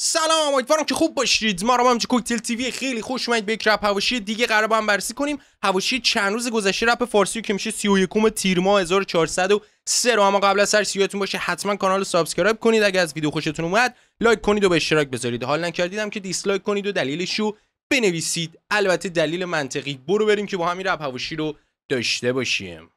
سلام امیدوارم که خوب باشید. ما رو هم کوکتل TV خیلی خوش اومدید. به یک حواشی دیگه قرار با هم بررسی کنیم. حواشی چند روز گذشته رپ فارسی که میشه 31 تیر ماه 1403 رو. اما قبل از سر سیاتون باشه حتما کانال رو subscribe کنید. اگه از ویدیو خوشتون اومد لایک کنید و به اشتراک بذارید. حال نکردیدم که dislike کنید و دلیلشو بنویسید. البته دلیل منطقی. برو بریم که با همین رپ حواشی رو داشته باشیم.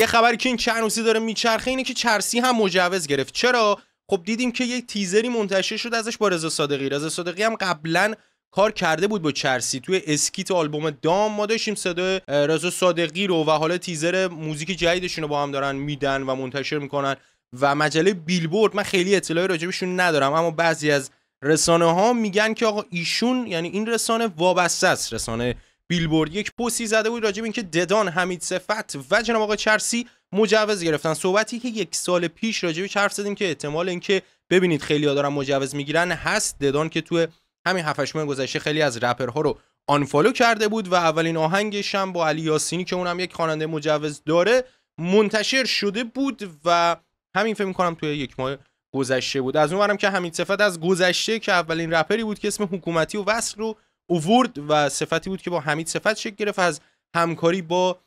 یه خبری که این چند روزی داره میچرخه اینه که چرسی هم مجوز گرفت. چرا؟ خب دیدیم که یه تیزری منتشر شد ازش با رضا صادقی. رضا صادقی هم قبلا کار کرده بود با چرسی. توی اسکیت آلبوم دام ما داشتیم صدای رضا صادقی رو و حالا تیزر موزیک جدیدشون رو با هم دارن میدن و منتشر می‌کنن و مجله بیلبورد. من خیلی اطلاعی راجبشون ندارم اما بعضی از رسانه ها میگن که آقا ایشون یعنی این رسانه وابسته است. رسانه بیلبورد. یک پستی زده بود راجب اینکه ددان حمید صفت و جناب آقای چرسی مجوز گرفتن. صحبتی که یک سال پیش راجبش حرف زدیم که احتمال اینکه ببینید خیلی ها دارن مجوز می‌گیرن هست. ددان که تو همین 7 ماه گذشته خیلی از رپرها رو آنفالو کرده بود و اولین آهنگش هم با علی یاسینی که اونم یک خواننده مجوز داره منتشر شده بود و همین فکر می‌کنم توی یک ماه گذشته بود. از اونورم که حمید صفت از گذشته که اولین رپری بود که اسم حکومتی و وصل رو اوورد و صفتی بود که با حمید صفت شکل گرفت از همکاری با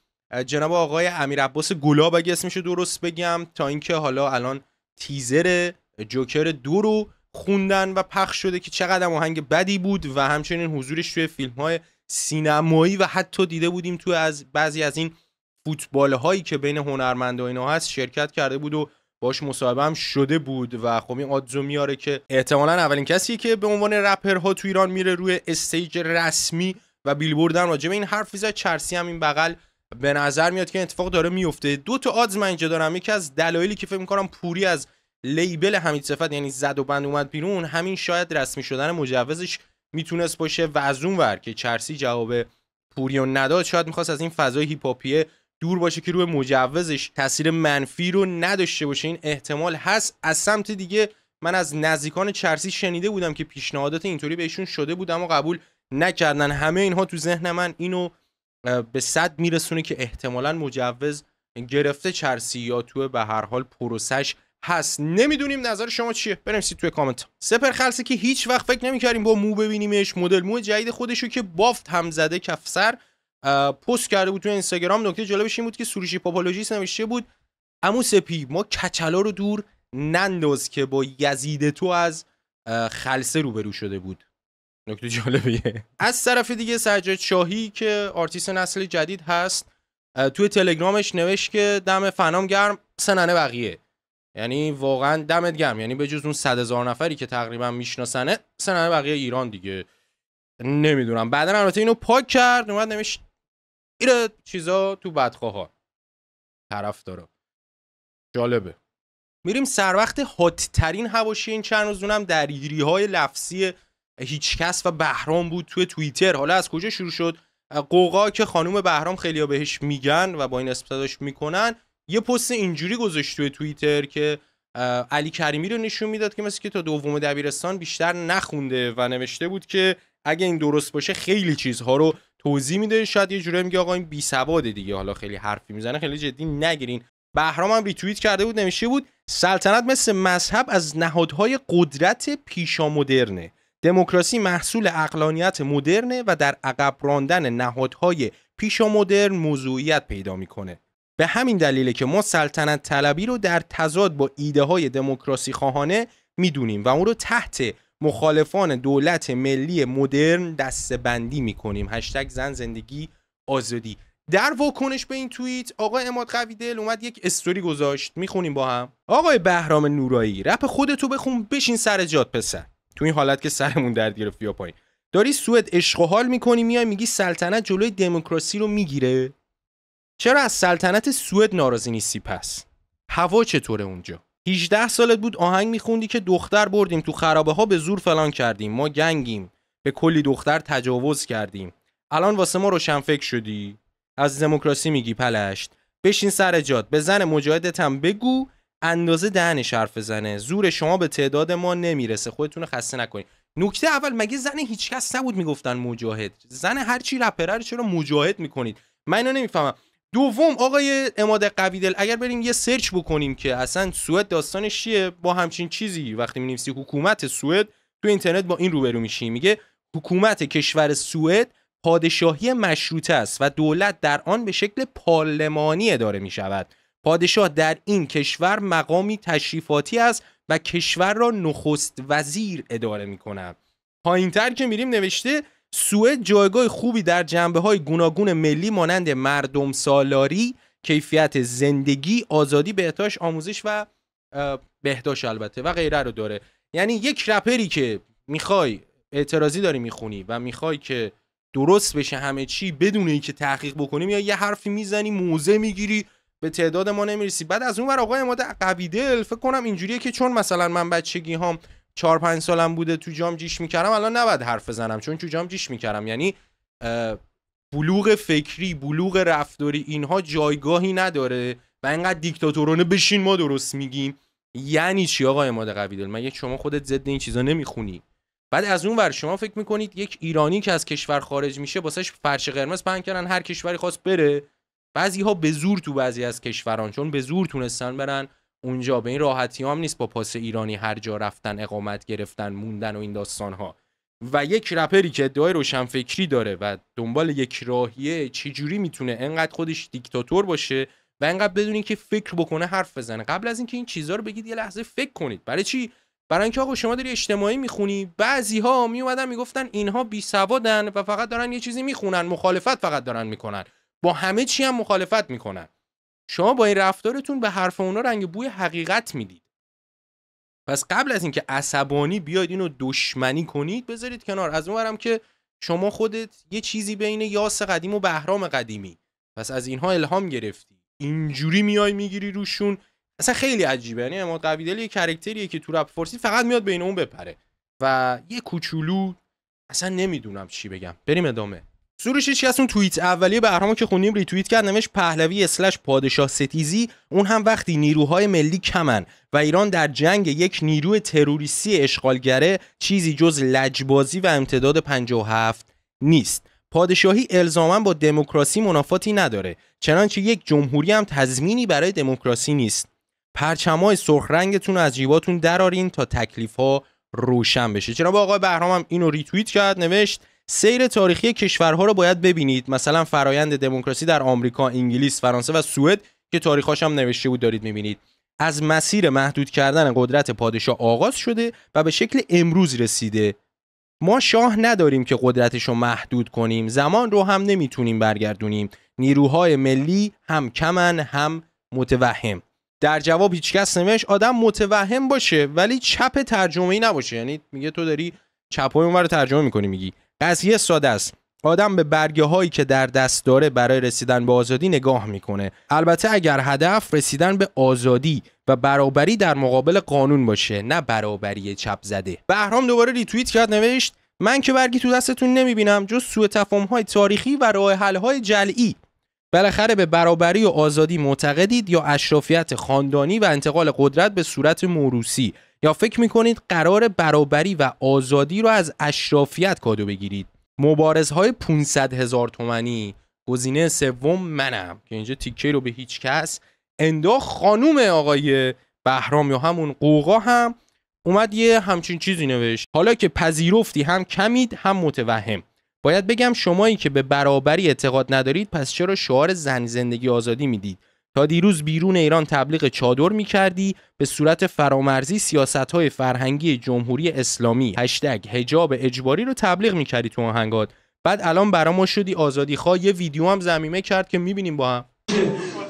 جناب آقای امیر عباس گلاب اگه اسمشو درست بگم تا اینکه حالا الان تیزر جوکر دو رو خوندن و پخش شده که چقدر آهنگ بدی بود و همچنین حضورش توی فیلم های سینمایی و حتی دیده بودیم توی از بعضی از این فوتبال هایی که بین هنرمندا اینا هست شرکت کرده بود و باش مصاحبه هم شده بود و خب این آدزو میاره که احتمالا اولین کسی که به عنوان رپرها تو ایران میره روی استیج رسمی و بیلبورد هم راجع به این حرف زد چرسی هم این بغل به نظر میاد که اتفاق داره میفته. دو تا آدز من اینجا دارم. یکی از دلایلی که فکر می‌کنم پوری از لیبل حمید صفت یعنی زد و بند اومد بیرون همین شاید رسمی شدن مجوزش می‌تونست باشه و از اون ور که چرسی جواب پوری و نداد. شاید می‌خواست از این فضای هیپاپیه دور باشه که روی مجوزش تاثیر منفی رو نداشته باشه. این احتمال هست. از سمت دیگه من از نزدیکان چرسی شنیده بودم که پیشنهادات اینطوری بهشون شده بود اما قبول نکردن. همه اینها تو ذهن من اینو به صد میرسونه که احتمالا مجوز گرفته چرسی یا تو به هر حال پروسه‌ش هست. نمی‌دونیم نظر شما چیه؟ بنویسید توی کامنت. سپهر خلسه که هیچ وقت فکر نمی‌کردیم با مو ببینیمش. مدل مو جدید خودشو که بافت هم زده کف سر پست کرده بود تو اینستاگرام. نکته جالبش این بود که سروش هیپهاپولوژیست نوشته بود عمو سپی ما کچلا رو دور ننداز که با یزید تو از خلصه روبرو شده بود. نکته جالبیه. از طرف دیگه سجاد شاهی که آرتیست نسل جدید هست توی تلگرامش نوشت که دم فنام گرم سننه بقیه. یعنی واقعا دمت گرم. یعنی به جز اون صد هزار نفری که تقریبا میشناسنه سننه بقیه ایران دیگه. نمی‌دونم. بعدا البته اینو پاک کرد اومد نوشت ایره چیزا تو بدخواه طرف داره. جالبه. میریم سر وقت هات ترین هواشی این چند روز اونم درگیری های لفظی هیچکس و بهرام بود توی توییتر. حالا از کجا شروع شد؟ قوقا که خانوم بهرام خیلی بهش میگن و با این اسم می‌کنن. یه پست اینجوری گذاشت توی توییتر که علی کریمی رو نشون می‌داد که مثل که تا دوم دبیرستان بیشتر نخونده و نوشته بود که اگه این درست باشه خیلی چیزها رو توضیح میده. شاید یه جوری میگه آقا این بی سواده دیگه. حالا خیلی حرفی می‌زنه خیلی جدی نگیرین. بهرام هم ریتوییت کرده بود نمیشه بود سلطنت مثل مذهب از نهادهای قدرت پیشا مدرنه دموکراسی محصول اقلانیت مدرنه و در عقب راندن نهادهای پیشا مدرن موضوعیت پیدا می‌کنه. به همین دلیله که ما سلطنت طلبی رو در تضاد با ایده های دموکراسی خواهانه می‌دونیم و اون رو تحت مخالفان دولت ملی مدرن دستبندی می‌کنیم. هشتگ زن زندگی آزادی. در واکنش به این توییت آقای اماد قوی دل اومد یک استوری گذاشت. می‌خونیم با هم. آقای بهرام نورایی رپ خودتو بخون بشین سر جاد پسر. تو این حالت که سرمون درد گرفت یا پایین. داری سوئد عشق و حال می‌کنی میای میگی سلطنت جلوی دموکراسی رو می‌گیره؟ چرا از سلطنت سوئد ناراضی نیستی پس؟ هوا چطوره اونجا؟ 18 سالت بود آهنگ میخوندی که دختر بردیم تو خرابه ها به زور فلان کردیم. ما گنگیم. به کلی دختر تجاوز کردیم. الان واسه ما روشن فکر شدی؟ از دموکراسی میگی پلشت. بشین سر جاد به زن مجاهدتم بگو. اندازه دهنش حرف زنه زور شما به تعداد ما نمی‌رسه. خودتون خسته نکنید نکته اول مگه زن هیچکس نبود می‌گفتن مجاهد؟ زن هر چی رپره چرا مجاهد می‌کنید؟ من اینو نمی‌فهمم. دوم آقای اماد قویدل اگر بریم یه سرچ بکنیم که اصلا سوئد داستانش چیه با همچین چیزی وقتی می‌نویسی حکومت سوئد تو اینترنت با این روبرو میشی. میگه حکومت کشور سوئد پادشاهی مشروطه است و دولت در آن به شکل پارلمانی اداره می شود پادشاه در این کشور مقامی تشریفاتی است و کشور را نخست وزیر اداره می کند پایینتر که میریم نوشته سوئد جایگاه خوبی در جنبه های گوناگون ملی مانند مردم سالاری کیفیت زندگی آزادی بهداشت آموزش و بهداشت البته و غیره رو داره. یعنی یک رپری که می‌خوای اعتراضی داری می‌خونی و می‌خوای که درست بشه همه چی بدون اینکه تحقیق بکنیم یا یه حرفی می‌زنی موزه می‌گیری به تعداد ما نمی‌رسی. بعد از اون بر آقای اماد قویدل فکر کنم اینجوریه که چون مثلا من بچگی هم 4 5 سالم بوده تو جام جیش می‌کردم الان نباید حرف بزنم چون تو جام جیش می‌کردم. یعنی بلوغ فکری بلوغ رفتاری اینها جایگاهی نداره و اینقدر دیکتاتورانه بشین ما درست میگیم. یعنی چی آقای ماده قوی دل من شما خودت ضد این چیزا نمی‌خونی؟ بعد از اون ور شما فکر می‌کنید یک ایرانی که از کشور خارج میشه واسش فرش قرمز پهن کردن هر کشوری خواست بره. بعضی ها به زور تو بعضی از کشوران چون به زور تونستن برن. اونجا به این راحتی هم نیست با پاس ایرانی هر جا رفتن اقامت گرفتن موندن و این داستان ها و یک رپری که ادعای روشنفکری داره و دنبال یک راهیه چجوری می‌تونه انقدر خودش دیکتاتور باشه و انقدر بدونی که فکر بکنه حرف بزنه. قبل از اینکه این چیزها رو بگید یه لحظه فکر کنید. برای چی؟ برای اینکه آقا شما داری اجتماعی می‌خونی بعضی ها می اومدن می‌گفتن اینها بی سوادن و فقط دارن یه چیزی می‌خونن مخالفت فقط دارن می‌کنن. با همه چی هم مخالفت می‌کنن. شما با این رفتارتون به حرف اونا رنگ بوی حقیقت می‌دید. پس قبل از اینکه عصبانی بیاید اینو دشمنی کنید بذارید کنار. از اونورم که شما خودت یه چیزی بین یاس قدیم و بهرام قدیمی. پس از اینها الهام گرفتی. اینجوری میای می‌گیری روشون. اصلا خیلی عجیبه. یعنی اماد قویدل یه کرکتریه که تو رپ فارسی فقط میاد بین اون بپره. و یه کوچولو اصلا نمی‌دونم چی بگم. بریم ادامه. سروش چی از اون توییت اولیه بهرامو که خونیم ریتوییت کرد نوشت پهلوی اسلش پادشاه ستیزی اون هم وقتی نیروهای ملی کمن و ایران در جنگ یک نیروی تروریستی اشغالگره چیزی جز لجبازی و امتداد 57 نیست. پادشاهی الزاما با دموکراسی منافاتی نداره چنانچه یک جمهوری هم تضمینی برای دموکراسی نیست. پرچمای سرخ رنگتون از جیباتون درارین تا تکلیف ها روشن بشه. جناب آقای بهرام هم اینو ریتوییت کرد نوشت سیر تاریخی کشورها رو باید ببینید. مثلا فرایند دموکراسی در آمریکا، انگلیس، فرانسه و سوئد که تاریخاش هم نوشته بود دارید می‌بینید. از مسیر محدود کردن قدرت پادشاه آغاز شده و به شکل امروز رسیده. ما شاه نداریم که قدرتش رو محدود کنیم. زمان رو هم نمی‌تونیم برگردونیم. نیروهای ملی هم کمن هم متوهم. در جواب هیچکس نوشت آدم متوهم باشه ولی چپ ترجمه ای نباشه. یعنی میگه تو داری چپای اون رو ترجمه می‌کنی میگی. قضیه ساده است. آدم به برگه هایی که در دست داره برای رسیدن به آزادی نگاه می‌کنه. البته اگر هدف رسیدن به آزادی و برابری در مقابل قانون باشه نه برابری چپ زده. بهرام دوباره ریتوییت کرد نوشت من که برگی تو دستتون نمی‌بینم جز سوء تفاهم های تاریخی و راه حل های جلعی. بالاخره به برابری و آزادی معتقدید یا اشرافیت خاندانی و انتقال قدرت به صورت موروسی یا فکر می‌کنید قرار برابری و آزادی رو از اشرافیت کادو بگیرید؟ مبارزهای 500 هزار تومنی گزینه سوم منم که اینجا تیکه رو به هیچ کس انداخت. خانوم آقای بهرام یا همون قوقا هم اومد یه همچین چیزی نوشت. حالا که پذیرفتی هم کمید هم متوهم. باید بگم شمایی که به برابری اعتقاد ندارید پس چرا شعار زن زندگی آزادی می‌دید؟ تا دیروز بیرون ایران تبلیغ چادر می‌کردی به صورت فرامرزی سیاست های فرهنگی جمهوری اسلامی هشتگ هجاب اجباری رو تبلیغ می‌کردی تو آهنگات. بعد الان برا ما شدی آزادی خواه. یه ویدیو هم زمینه کرد که می‌بینیم با هم.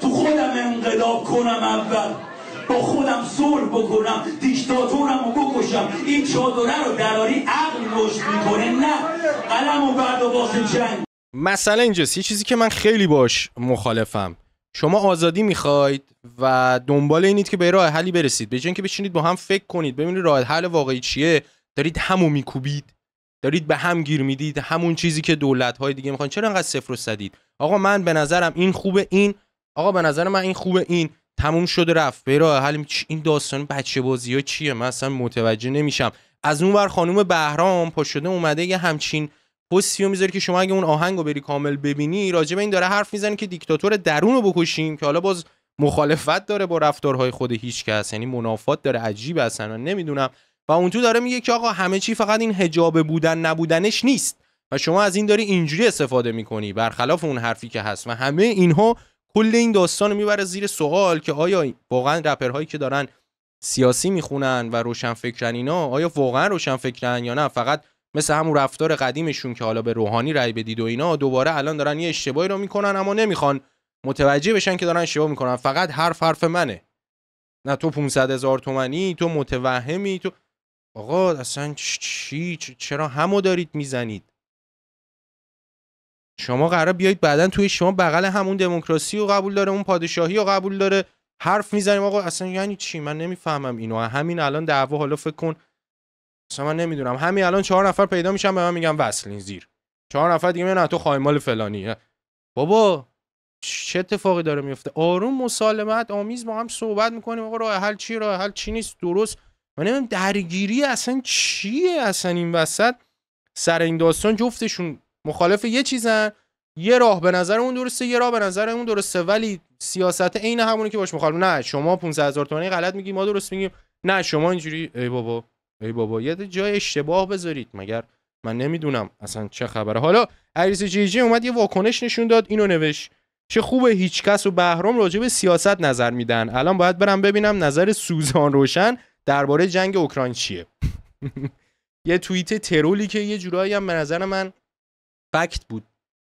تو خودم انقلاب کنم اول. با خودم صلح بکنم. دیکتاتورم رو بکشم. این چادره رو دراری عقل رشد می‌کنه. نه. قلم و برد و جنگ. مسئله اینجاست. یه چیزی که من خیلی باش مخالفم. شما آزادی می‌خواید و دنبال اینید که به راه حلی برسید. به که بشینید با هم فکر کنید ببینید راه حل واقعی چیه. دارید همو میکوبید. دارید به هم گیر می‌دید. همون چیزی که دولت های دیگه می‌خوان. چرا انقدر صفر رو صدید؟ آقا من به نظرم این خوبه این. آقا به نظر من این خوبه این. تموم شده رفت. به راه حل این داستان بچه بازی ها چیه؟ من اصلا متوجه نمیشم. از اون ور خانم بهرام پا شده اومده یه همچین پستیو می‌ذاری که شما اگه اون آهنگ رو بری کامل ببینی راجع به این داره حرف می‌زنه که دیکتاتور درون رو بکشیم که حالا باز مخالفت داره با رفتارهای خود هیچ کس. یعنی منافات داره عجیب اصلا نمی‌دونم. و اون تو داره میگه که آقا همه چی فقط این حجاب بودن نبودنش نیست. و شما از این داری اینجوری استفاده می‌کنی. برخلاف اون حرفی که هست. و همه اینها کل این داستان رو می‌بره زیر سوال که آیا واقعا رپرهایی که دارن سیاسی می‌خونن و روشن فکرن اینا آیا واقعا روشن فکرن یا نه؟ فقط مثل همون رفتار قدیمشون که حالا به روحانی رأی بدید و اینا دوباره الان دارن یه اشتباهی رو می‌کنن اما نمی‌خوان متوجه بشن که دارن اشتباه می‌کنن. فقط حرف حرف منه. نه تو 500 هزار تومنی تو متوهمی تو آقا اصلا چی؟ چرا همو دارید می‌زنید؟ شما قرار بیایید بعدا توی شما بغل همون دموکراسی رو قبول داره اون پادشاهی رو قبول داره. حرف می‌زنیم آقا اصلا یعنی چی؟ من نمی‌فهمم اینو. همین الان دعوا حالا فکر کن. اصلا من نمی‌دونم. همین الان چهار نفر پیدا میشن به من میگن وصل زیر. چهار نفر دیگه میگن تو خایمال فلانی. بابا چه اتفاقی داره میفته آروم مسالمت آمیز با هم صحبت می‌کنیم. آقا راه حل چی؟ راه حل چی نیست؟ درست. من نمی‌دونم درگیری اصلا چیه اصلا این وسط؟ سر این داستان جفتشون مخالف یه چیزن. یه راه به نظر اون درسته یه راه به نظر اون درسته. ولی سیاست عین همونی که باش مخالف. نه شما 500 هزار تومانی غلط میگی ما درست میگیم. نه شما اینجوری ای بابا ای بابا یه جای اشتباه بذارید. مگر من نمی‌دونم اصلا چه خبره. حالا عریس جی جی اومد یه واکنش نشون داد اینو نوشت. چه خوبه هیچکس و بهرام راجع به سیاست نظر میدن. الان باید برم ببینم نظر سوزان روشن درباره جنگ اوکراین چیه. یه توییت ترولی که یه جورایی هم به نظر من فکت بود.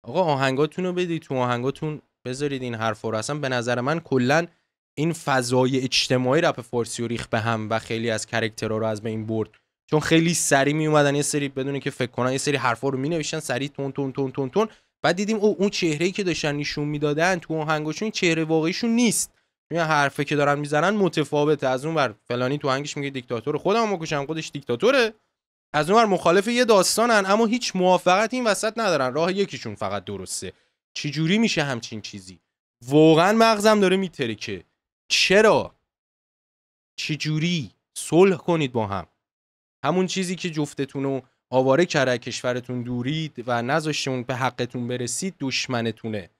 آقا آهنگاتون رو بدید تو آهنگاتون بذارید این حرف رو. اصلا به نظر من کلا این فضای اجتماعی رپ فارسی و ریخ به هم و خیلی از کرکترها رو از بین برد. چون خیلی سری می اومدن یه سری بدون که فکر کنن یه سری حرفا رو می نوشتن سری تون تون تون تون تون. بعد دیدیم او اون چهره‌ای که داشتن نشون می‌دادن تو آهنگاشون چهره واقعیشون نیست. این حرفه که دارن می‌زنن متفاوته. از اون ور فلانی تو آهنگش میگه دیکتاتور. خودم بکشم خودش دیکتاتوره. از اون مخالف یه داستانن اما هیچ موافقت این وسط ندارن. راه یکیشون فقط درسته. چجوری میشه همچین چیزی؟ واقعا مغزم داره میترکه چرا؟ چجوری؟ صلح کنید با هم. همون چیزی که جفتتون رو آواره کرده کشورتون دورید و نذاشته به حقتون برسید دشمنتونه.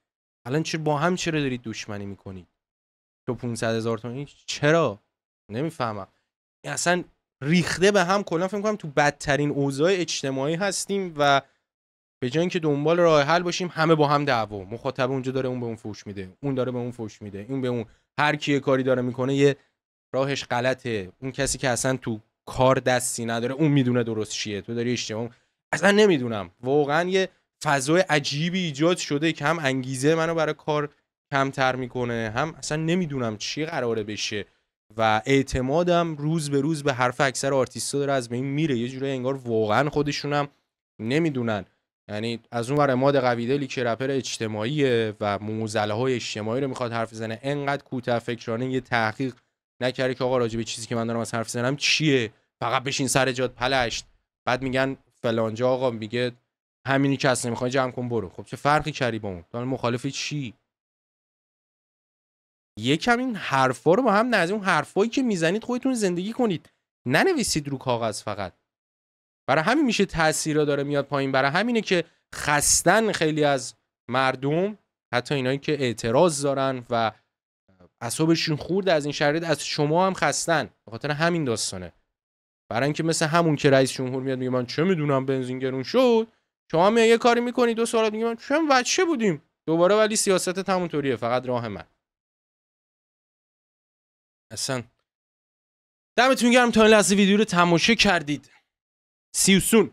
الان چرا با هم چرا دارید دشمنی می‌کنید؟ تو 500 هزار تومانی چرا؟ نمی‌فهمم. اصلا ریخته به هم کلا فکر کنم تو بدترین اوضاع اجتماعی هستیم و به جای اینکه دنبال راه حل باشیم همه با هم دعوا. مخاطب اونجا داره اون به اون فوش میده اون داره به اون فوش میده اون به اون. هر کی کاری داره می‌کنه یه راهش غلطه. اون کسی که اصلا تو کار دستی نداره اون می‌دونه درست چیه. تو داری اشتباه اصلا نمی‌دونم. واقعا یه فضای عجیبی ایجاد شده که هم انگیزه منو برای کار کمتر می‌کنه هم اصلا نمی‌دونم چی قراره بشه. و اعتمادم روز به روز به حرف اکثر آرتیستا داره از بین میره. یه جورایی انگار واقعا خودشونم نمی‌دونن. یعنی از اون ور اماد قویدلی که رپر اجتماعیه و موزله های اجتماعی رو می‌خواد حرف بزنه. انقدر کوتاه فکرانه یه تحقیق نکرده که آقا راجع به چیزی که من دارم از حرف زنم چیه؟ فقط بشین سر جات پلشت. بعد میگن فلانجا آقا میگه همینی که اصلا می‌خوای جمع کن برو. خب چه فرقی کردی با اون؟ مخالف چی؟ یکم این حرفا رو با هم نه اون حرفایی که می‌زنید خودتون زندگی کنید. ننویسید رو کاغذ فقط. برای همین میشه تاثیر داره میاد پایین. برای همینه که خستن خیلی از مردم حتی اینایی که اعتراض دارن و اصابشون خورد از این شرایط از شما هم خستن. به خاطر همین داستانه. برای اینکه مثل همون که رئیس جمهور میاد میگه من چه می‌دونم بنزین گرون شد؟ شما هم یه کاری می‌کنید دو سال میگه من چه بچه بودیم؟ دوباره ولی سیاست همونطوریه فقط راه من. اصلا. دمتون گرم تا این لحظه ویدیو رو تماشا کردید. سیوسون